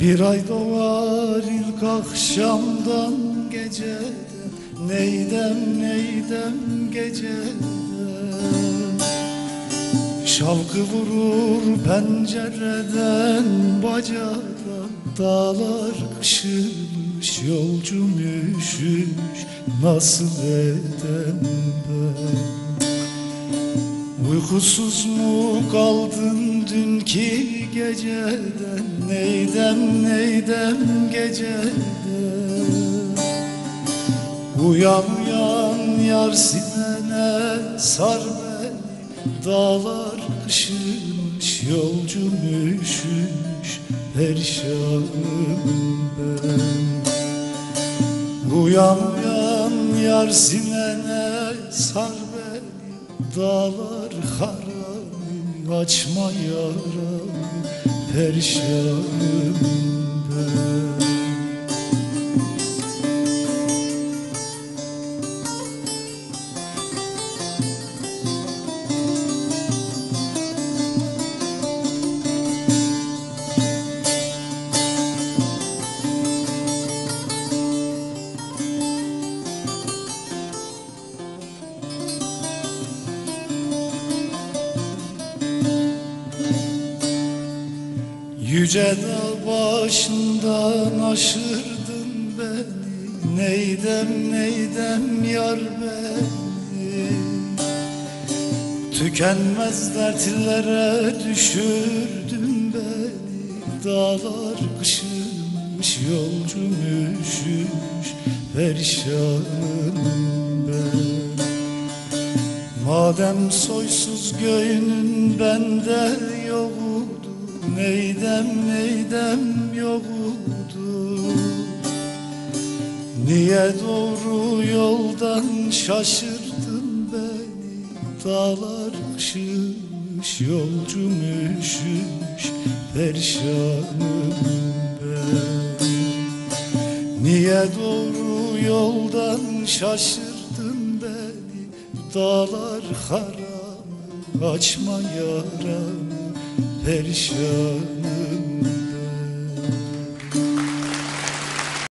Bir ay doğar ilk akşamdan geceden Neydem neydem geceden Şalkı vurur pencereden bacadan. Dağlar kışılmış yolcum üşümüş. Nasıl edem ben Uykusuz mu kaldın dünkü geceden. Neydem neydem geceden? Uyan uyan yar sinene sar beni. Dağlar kışılmış yolcum üşümüş Perişanım ben. Uyan uyan yar sinene sar Dağlar harami açma yaramı Perişanım ben Yüce dağ başından aşırdın beni. Neydem neydem yar beni? Tükenmez dertlere düşürdün beni. Dağlar kışılmış yolcum üşümüş Perişanım ben. Madem soysuz göğünün bende yoktu Neydem neydem yoktu? Niye doğru yoldan şaşırdın beni? Dağlar kışmış yolcum üşümüş Perişanım ben. Niye doğru yoldan şaşırdın beni? Dağlar haram açma yaramı Perişanım